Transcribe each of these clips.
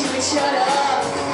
you would shut up.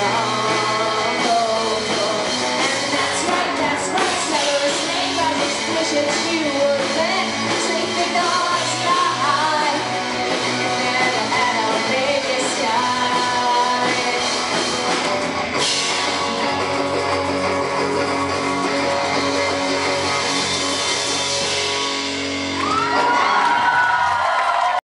now.